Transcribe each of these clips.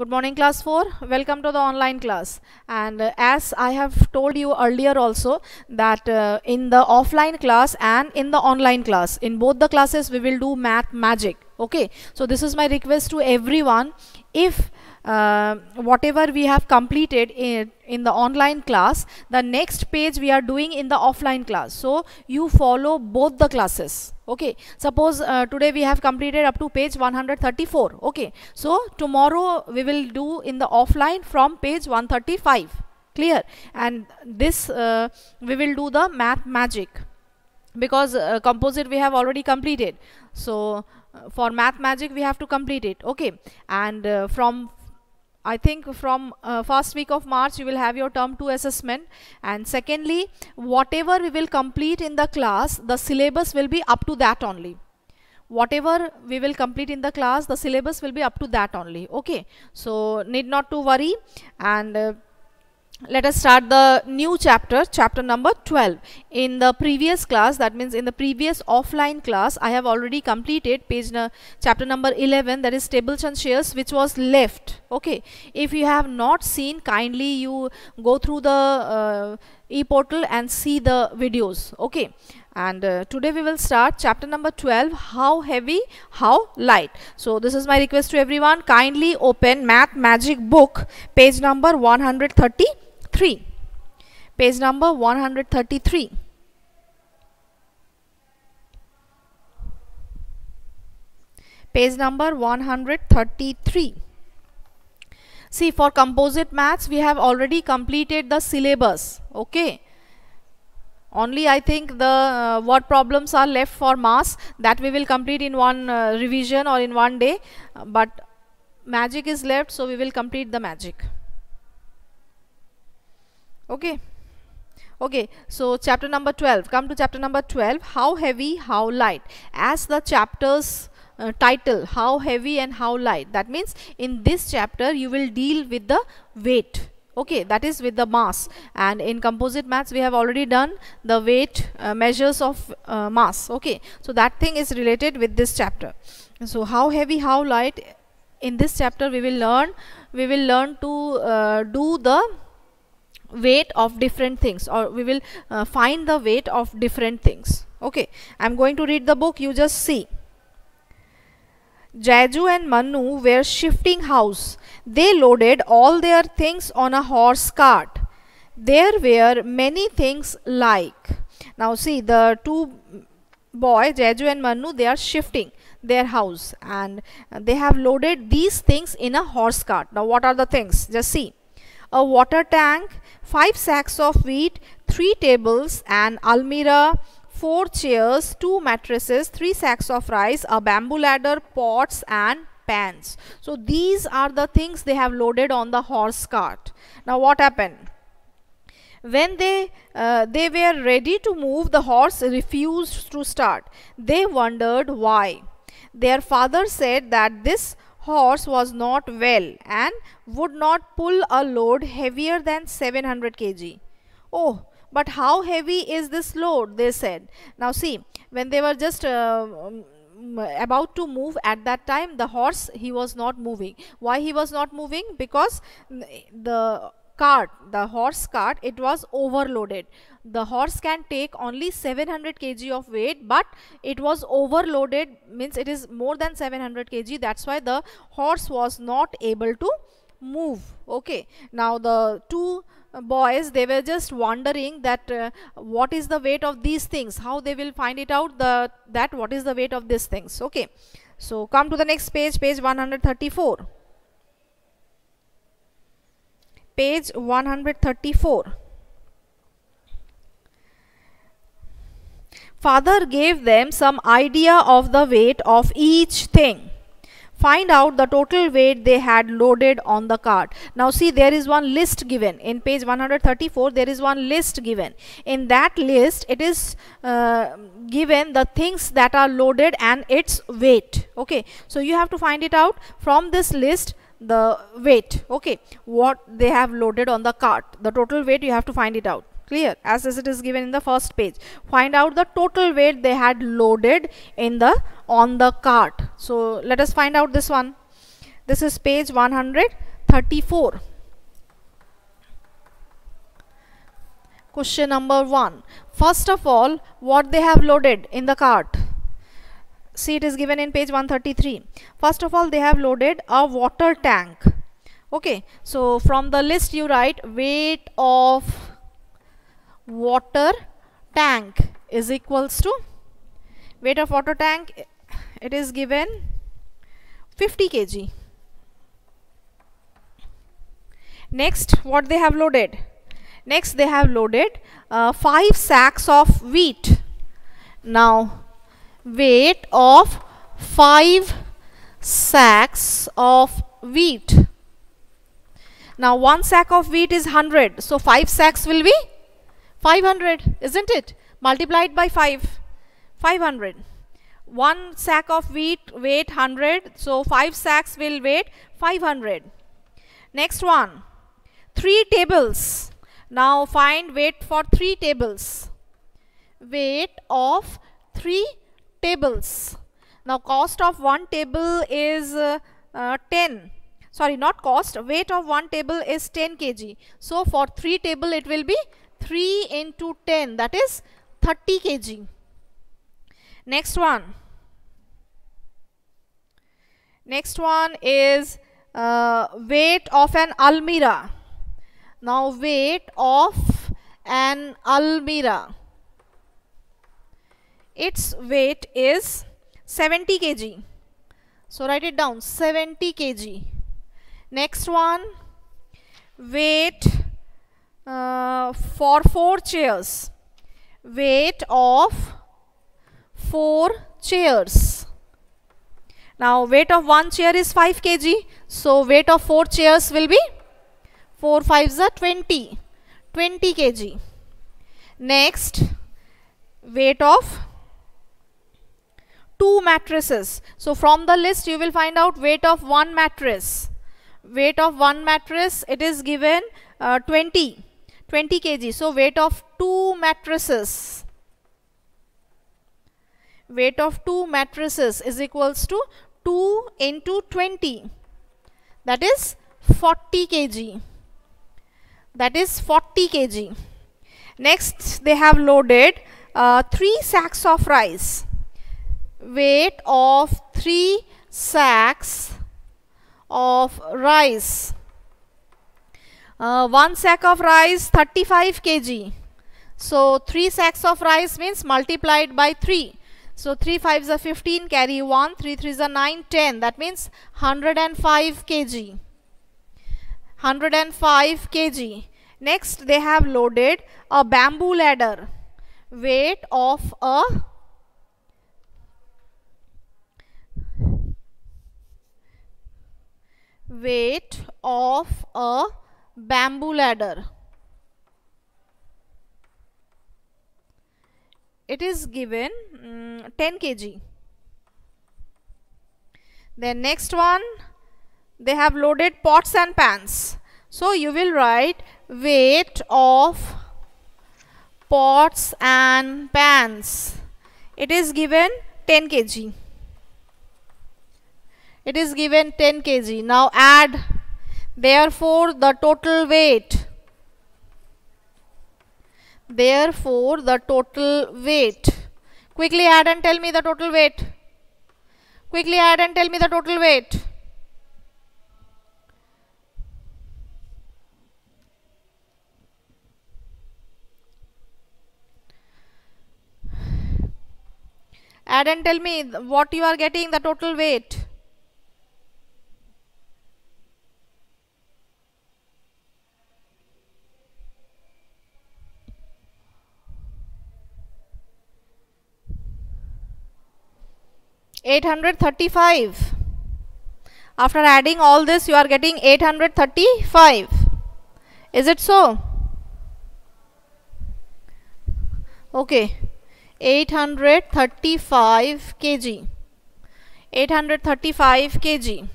Good morning class 4. Welcome to the online class. And uh, as I have told you earlier also that uh, in the offline class and in the online class, in both the classes we will do math magic. Okay. So this is my request to everyone. If uh, whatever we have completed in, in the online class the next page we are doing in the offline class. So you follow both the classes. Okay. Suppose uh, today we have completed up to page 134 okay. So tomorrow we will do in the offline from page 135 clear? And this uh, we will do the math magic. Because uh, composite we have already completed. So uh, for math magic we have to complete it. Okay. And uh, from I think from uh, first week of March you will have your term 2 assessment. And secondly whatever we will complete in the class the syllabus will be up to that only. Whatever we will complete in the class the syllabus will be up to that only. Okay. So need not to worry. And uh, let us start the new chapter chapter number 12 in the previous class that means in the previous offline class i have already completed page na chapter number 11 that is tables and shares which was left. Okay. If you have not seen kindly you go through the uh, e-portal and see the videos. Okay. And uh, today we will start chapter number 12 how heavy how light. So this is my request to everyone kindly open math magic book page number 130 3 page number 133 page number 133 see for composite maths we have already completed the syllabus okay? Only I think the uh, what problems are left for mass that we will complete in one uh, revision or in one day. But magic is left so we will complete the magic okay. Okay so chapter number 12 come to chapter number 12 how heavy how light. As the chapters uh, title how heavy and how light. That means in this chapter you will deal with the weight. Okay that is with the mass. And in composite maths we have already done the weight uh, measures of uh, mass. Okay so that thing is related with this chapter. So how heavy how light. In this chapter we will learn we will learn to uh, do the weight of different things or we will uh, find the weight of different things okay i'm going to read the book you just see Jaju and Manu were shifting house. They loaded all their things on a horse cart. There were many things like. Now see the two boy Jaju and Manu they are shifting their house and they have loaded these things in a horse cart. Now what are the things? Just see. A water tank, 5 sacks of wheat, 3 tables, an almirah, 4 chairs, 2 mattresses, 3 sacks of rice, a bamboo ladder, pots and pans. So these are the things they have loaded on the horse cart. Now what happened? When they, uh, they were ready to move, the horse refused to start. They wondered why. Their father said that this horse was not well and would not pull a load heavier than 700 kg. Oh, but how heavy is this load? They said. Now see, when they were just uh, um, about to move at that time, the horse, he was not moving. Why he was not moving? Because the cart, the horse cart, it was overloaded. The horse can take only 700 kg of weight, but it was overloaded, means it is more than 700 kg. That's why the horse was not able to move. Okay. Now the two boys they were just wondering that uh, what is the weight of these things how they will find it out the that what is the weight of these things okay so come to the next page page 134 page 134 father gave them some idea of the weight of each thing. Find out the total weight they had loaded on the cart. Now see there is one list given. In page 134 there is one list given. In that list it is uh, given the things that are loaded and its weight. Okay so you have to find it out. From this list the weight. Okay what they have loaded on the cart the total weight you have to find it out. Clear? As, it is given in the first page. Find out the total weight they had loaded in the on the cart. So let us find out this one. This is page 134 question number 1 first of all what they have loaded in the cart see it is given in page 133 first of all they have loaded a water tank. Okay so from the list you write weight of water tank is equals to weight of water tank it is given 50 kg. Next what they have loaded? Next they have loaded uh, 5 sacks of wheat. Now weight of 5 sacks of wheat. Now one sack of wheat is 100 so 5 sacks will be 500 isn't it? Multiplied by 5 500 one sack of wheat weight 100 so 5 sacks will weight 500 next one 3 tables. Now find weight for 3 tables. Weight of 3 tables. Now cost of one table is uh, uh, 10 sorry not cost weight of one table is 10 kg. So for 3 table it will be 3 into 10 that is 30 kg. Next one. Next one is uh, weight of an almirah now weight of an almirah its weight is 70 kg. So write it down 70 kg. Next one weight uh, for four chairs. Weight of four chairs. Now weight of one chair is 5 kg. So weight of four chairs will be 4 5s are 20 20 kg. Next weight of two mattresses. So from the list you will find out weight of one mattress. Weight of one mattress it is given uh, 20 20 kg. So weight of two mattresses weight of two mattresses is equals to 2 into 20 that is 40 kg that is 40 kg next they have loaded uh, 3 sacks of rice weight of 3 sacks of rice. Uh, 1 sack of rice 35 kg. So 3 sacks of rice means multiplied by 3. So 3 5s are 15 carry 1 3 3s are 9 10 that means 105 kg. 105 kg. Next they have loaded a bamboo ladder weight of a weight of a bamboo ladder. It is given um, 10 kg. Then next one, they have loaded pots and pans. So you will write weight of pots and pans. It is given 10 kg it is given 10 kg. Now add therefore the total weight. Therefore the total weight. Quickly add and tell me the total weight. Quickly add and tell me the total weight. Add and tell me what you are getting the total weight. 835 after adding all this you are getting 835 is it so? Okay. 835 kg. 835 kg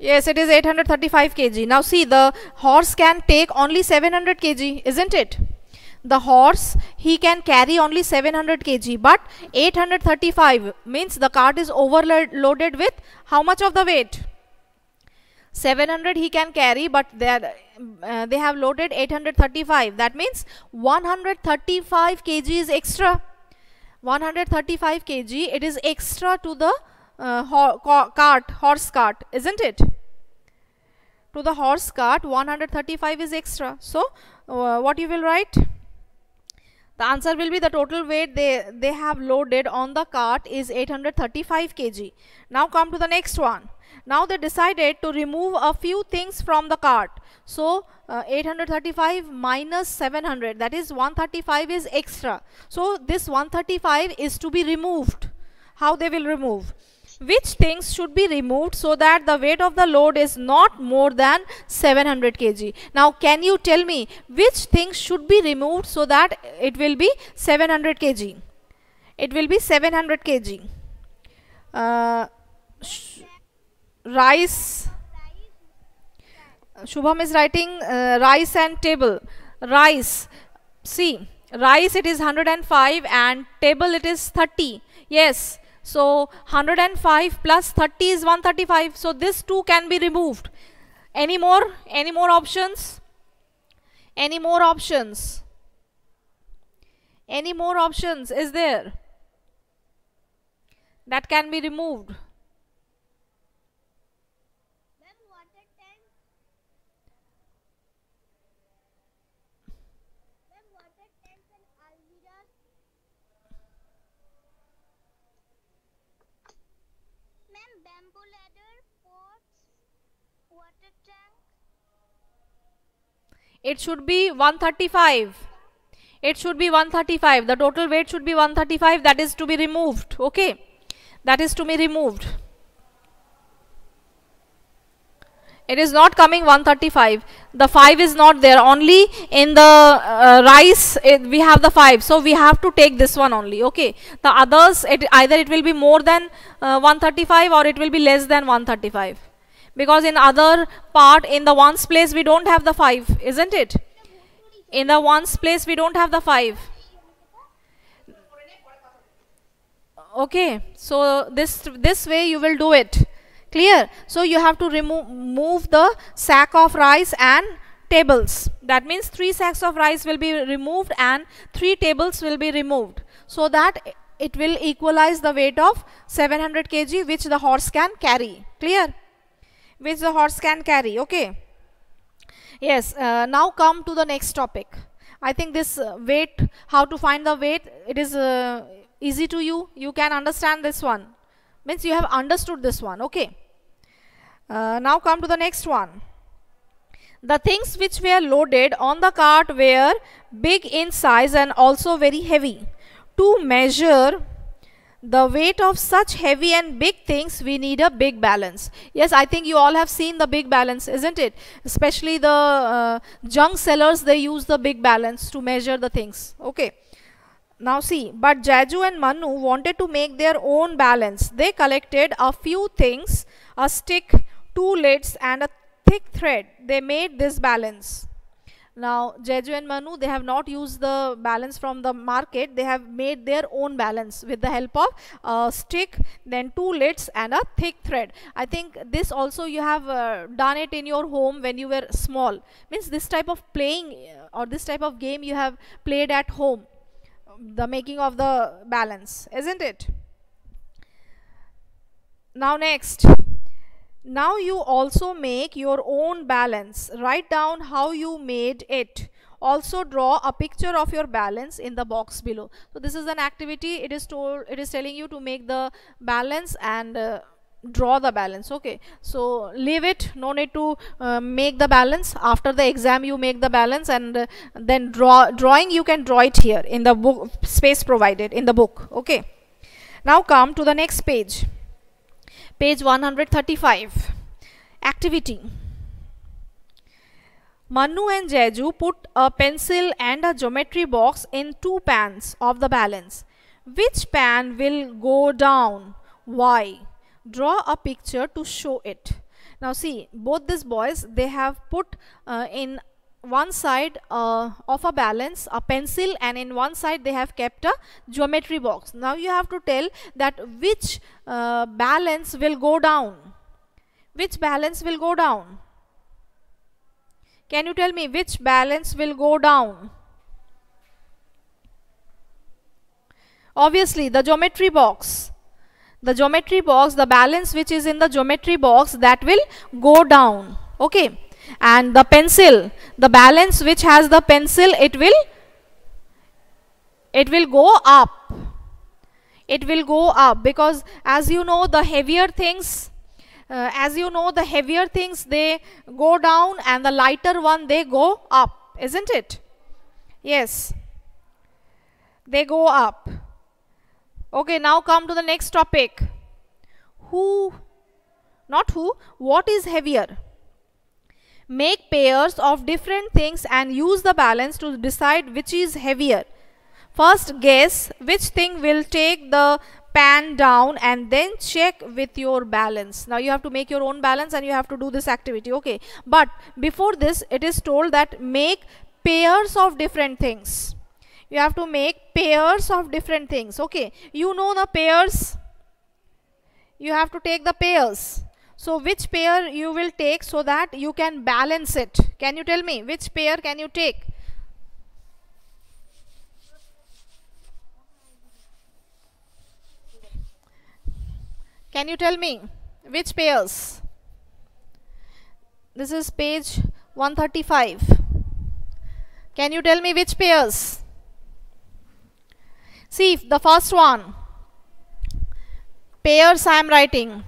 Yes, it is 835 kg. Now see, the horse can take only 700 kg, isn't it? the horse he can carry only 700 kg but 835 means the cart is overloaded with how much of the weight 700 he can carry but they, are, uh, they have loaded 835 that means 135 kg is extra 135 kg it is extra to the uh, ho cart horse cart isn't it to the horse cart 135 is extra so uh, what you will write the answer will be the total weight they they have loaded on the cart is 835 kg now come to the next one now they decided to remove a few things from the cart. So uh, 835 minus 700 that is 135 is extra. So this 135 is to be removed. How they will remove? Which things should be removed so that the weight of the load is not more than 700 kg. Now can you tell me which things should be removed so that it will be 700 kg. It will be 700 kg. Uh, rice Shubham is writing uh, rice and table rice see rice it is 105 and table it is 30 yes so 105 plus 30 is 135 so this two can be removed. Any more? Any more options? Any more options? Any more options? Is there? That can be removed it should be 135 it should be 135 the total weight should be 135 that is to be removed. Okay? That is to be removed it is not coming 135 the 5 is not there. Only in the uh, rice it, we have the 5 so we have to take this one only. Okay. The others it either it will be more than uh, 135 or it will be less than 135 because in other part in the ones place we don't have the 5 isn't it? In the ones place we don't have the 5 okay. So this this way you will do it clear. So you have to remove move the sack of rice and tables. That means three sacks of rice will be removed and three tables will be removed. So that it will equalize the weight of 700 kg which the horse can carry. Clear? Which the horse can carry. Okay. Yes uh, now come to the next topic. I think this uh, weight how to find the weight it is uh, easy to you. You can understand this one means you have understood this one okay? Uh, now come to the next one. The things which were loaded on the cart were big in size and also very heavy. To measure the weight of such heavy and big things we need a big balance. Yes i think you all have seen the big balance isn't it? Especially the uh, junk sellers they use the big balance to measure the things okay now see but jaju and manu wanted to make their own balance they collected a few things a stick two lids and a thick thread they made this balance now, Jaju and Manu, they have not used the balance from the market. They have made their own balance with the help of a stick, then two lids and a thick thread. I think this also you have uh, done it in your home when you were small. Means this type of playing uh, or this type of game you have played at home. The making of the balance, isn't it? Now next now you also make your own balance. Write down how you made it. Also draw a picture of your balance in the box below. So this is an activity. It is told. It is telling you to make the balance and uh, draw the balance okay so leave it no need to uh, make the balance after the exam you make the balance and uh, then draw drawing you can draw it here in the book space provided in the book okay now come to the next page page 135 activity Manu and Jaju put a pencil and a geometry box in two pans of the balance. Which pan will go down? Why? Draw a picture to show it. Now see, both these boys, they have put uh, in one side uh, of a balance a pencil and in one side they have kept a geometry box. Now you have to tell that which uh, balance will go down. Which balance will go down? Can you tell me which balance will go down? Obviously the geometry box the geometry box the balance which is in the geometry box that will go down okay? And the pencil the balance which has the pencil it will it will go up. It will go up because as you know the heavier things uh, as you know the heavier things they go down and the lighter one they go up isn't it? Yes. They go up okay now come to the next topic who not who what is heavier Make pairs of different things and use the balance to decide which is heavier. First guess which thing will take the pan down and then check with your balance. Now you have to make your own balance and you have to do this activity. Okay. But before this it is told that make pairs of different things. You have to make pairs of different things. Okay. You know the pairs. You have to take the pairs. So which pair you will take so that you can balance it? Can you tell me which pair can you take? Can you tell me which pairs? This is page 135. Can you tell me which pairs? See the first one. Pairs I am writing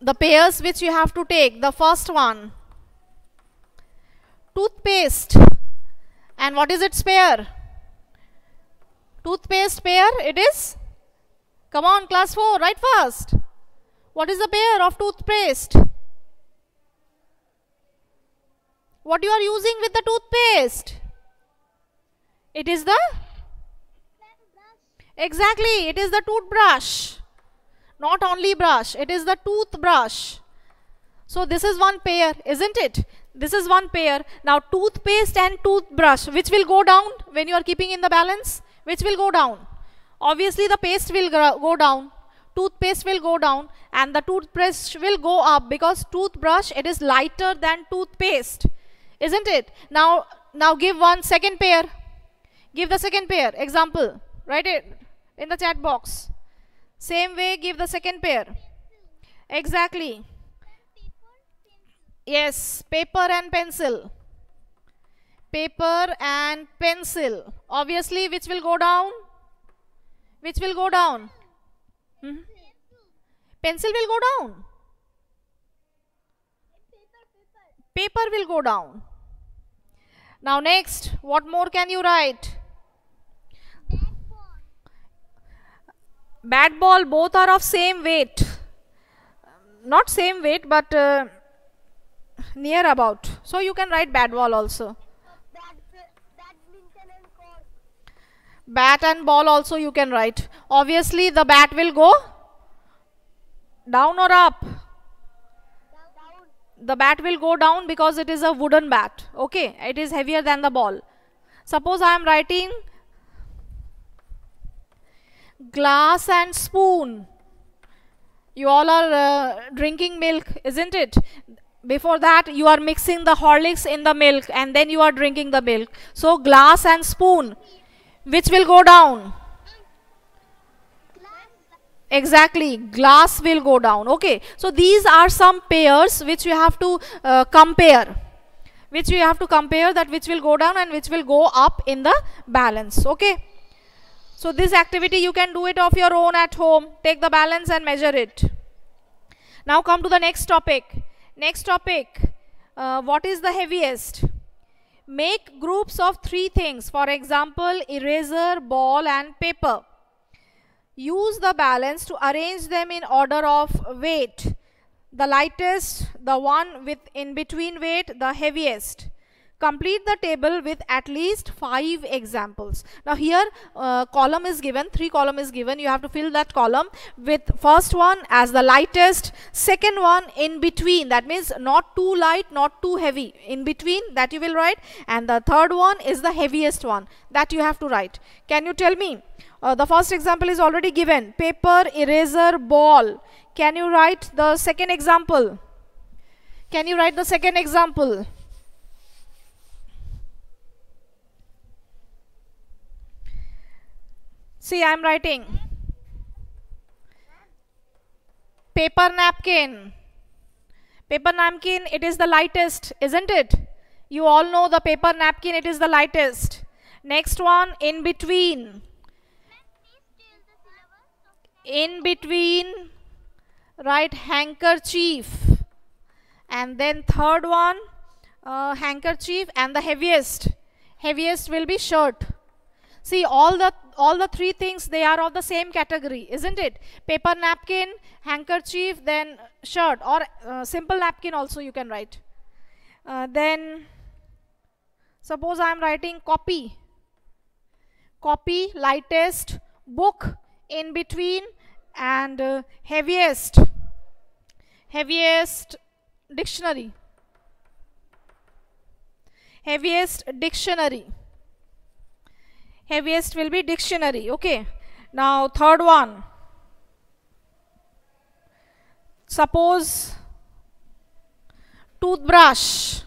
the pairs which you have to take the first one toothpaste and what is its pair? Toothpaste pair it is come on class 4 write fast what is the pair of toothpaste? What you are using with the toothpaste? It is the exactly. It is the toothbrush. Not only brush. It is the toothbrush. So this is one pair isn't it? This is one pair. Now toothpaste and toothbrush which will go down when you are keeping in the balance? Which will go down? Obviously the paste will go down. Toothpaste will go down and the toothbrush will go up because toothbrush it is lighter than toothpaste isn't it? Now now give one second pair. Give the second pair. Example. Write it in the chat box same way, give the second pair. Exactly. Yes, paper and pencil. Paper and pencil. Obviously, which will go down? Which will go down? Hmm? Pencil will go down. Paper will go down. Now next, what more can you write? Bat ball both are of same weight. Not same weight but uh, near about. So you can write bat ball also. Bat and ball also you can write. Obviously the bat will go down or up? The bat will go down because it is a wooden bat. Okay it is heavier than the ball. Suppose i am writing glass and spoon. You all are uh, drinking milk, isn't it? Before that, you are mixing the Horlicks in the milk and then you are drinking the milk. So, glass and spoon. Which will go down? Exactly, glass will go down. Okay, so these are some pairs which you have to uh, compare. Which you have to compare that which will go down and which will go up in the balance. Okay. So this activity you can do it of your own at home. Take the balance and measure it. Now come to the next topic. Next topic. Uh, what is the heaviest? Make groups of three things. For example, eraser, ball and paper. Use the balance to arrange them in order of weight. The lightest, the one with in between weight, the heaviest. Complete the table with at least five examples. Now here uh, column is given three column is given. You have to fill that column with first one as the lightest second one in between. That means not too light not too heavy. In between that you will write. And the third one is the heaviest one that you have to write. Can you tell me? Uh, the first example is already given. Paper eraser ball. Can you write the second example? Can you write the second example See, I am writing paper napkin. Paper napkin, it is the lightest, isn't it? You all know the paper napkin, it is the lightest. Next one, in between. In between, right, handkerchief. And then third one, uh, handkerchief and the heaviest. Heaviest will be shirt. See, all the all the three things they are of the same category isn't it? Paper napkin handkerchief then shirt or uh, simple napkin also you can write. Uh, then suppose i am writing copy. Copy lightest book in between and uh, heaviest heaviest dictionary. Heaviest dictionary heaviest will be dictionary okay? Now third one. Suppose toothbrush.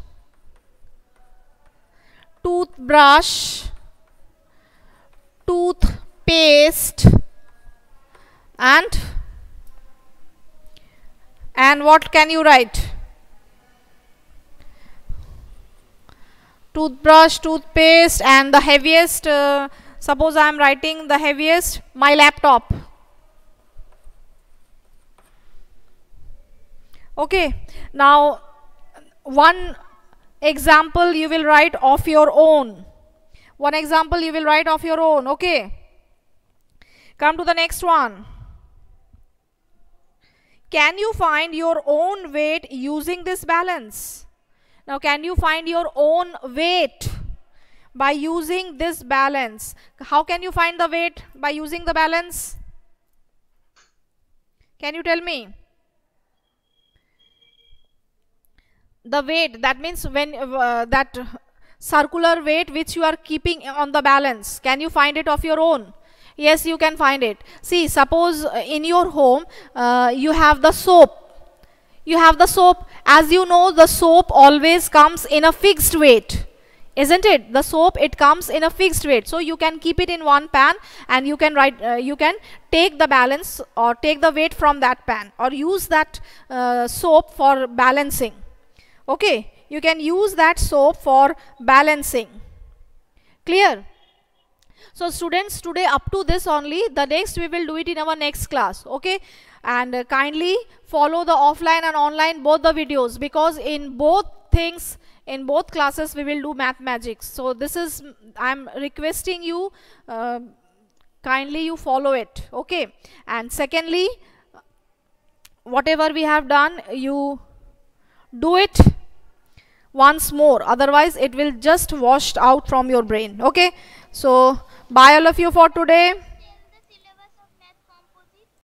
Toothbrush toothpaste and and what can you write toothbrush toothpaste and the heaviest uh, suppose I am writing the heaviest my laptop. Okay now one example you will write of your own. One example you will write of your own okay? Come to the next one. Can you find your own weight using this balance now can you find your own weight by using this balance? How can you find the weight by using the balance? Can you tell me? The weight that means when uh, that circular weight which you are keeping on the balance can you find it of your own yes you can find it see suppose in your home uh, you have the soap you have the soap. As you know the soap always comes in a fixed weight isn't it? The soap it comes in a fixed weight. So you can keep it in one pan and you can write uh, you can take the balance or take the weight from that pan or use that uh, soap for balancing. Okay? You can use that soap for balancing. Clear so students today up to this only. The next we will do it in our next class okay? And uh, kindly follow the offline and online both the videos because in both things in both classes we will do math magic so this is i'm requesting you uh, kindly you follow it okay? And secondly whatever we have done you do it once more. Otherwise it will just washed out from your brain okay? So bye all of you for today